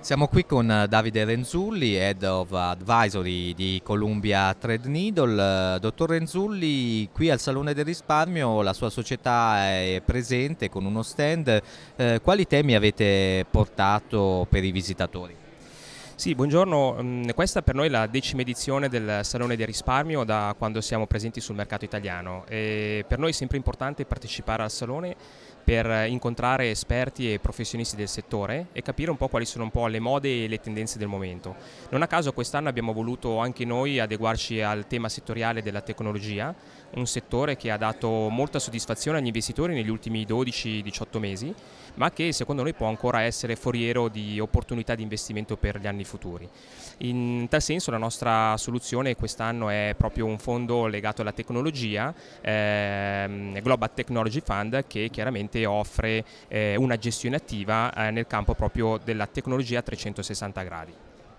Siamo qui con Davide Renzulli, Head of Advisory di Columbia Trade Needle. Dottor Renzulli, qui al Salone del Risparmio la sua società è presente con uno stand. Eh, quali temi avete portato per i visitatori? Sì, buongiorno. Mm, questa per noi è la decima edizione del Salone del Risparmio da quando siamo presenti sul mercato italiano. E per noi è sempre importante partecipare al Salone per incontrare esperti e professionisti del settore e capire un po' quali sono un po' le mode e le tendenze del momento. Non a caso quest'anno abbiamo voluto anche noi adeguarci al tema settoriale della tecnologia, un settore che ha dato molta soddisfazione agli investitori negli ultimi 12-18 mesi, ma che secondo noi può ancora essere foriero di opportunità di investimento per gli anni futuri. In tal senso la nostra soluzione quest'anno è proprio un fondo legato alla tecnologia, ehm, Global Technology Fund, che chiaramente che offre eh, una gestione attiva eh, nel campo proprio della tecnologia a 360 gradi.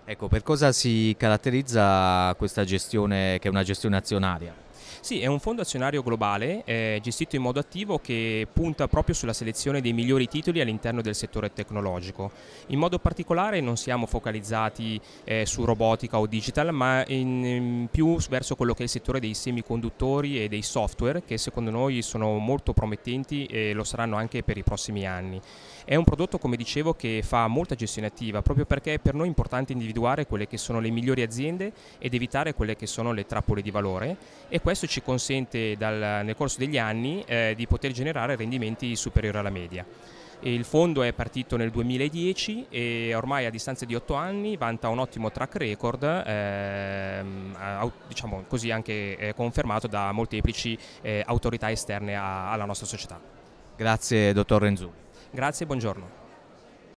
Ecco, per cosa si caratterizza questa gestione che è una gestione azionaria? Sì, è un fondo azionario globale eh, gestito in modo attivo che punta proprio sulla selezione dei migliori titoli all'interno del settore tecnologico. In modo particolare non siamo focalizzati eh, su robotica o digital, ma in, in più verso quello che è il settore dei semiconduttori e dei software che secondo noi sono molto promettenti e lo saranno anche per i prossimi anni. È un prodotto, come dicevo, che fa molta gestione attiva, proprio perché per noi è importante individuare quelle che sono le migliori aziende ed evitare quelle che sono le trappole di valore e questo ci consente dal, nel corso degli anni eh, di poter generare rendimenti superiori alla media. Il fondo è partito nel 2010 e ormai a distanza di 8 anni vanta un ottimo track record, ehm, diciamo così anche eh, confermato da molteplici eh, autorità esterne a, alla nostra società. Grazie dottor Renzu. Grazie e buongiorno.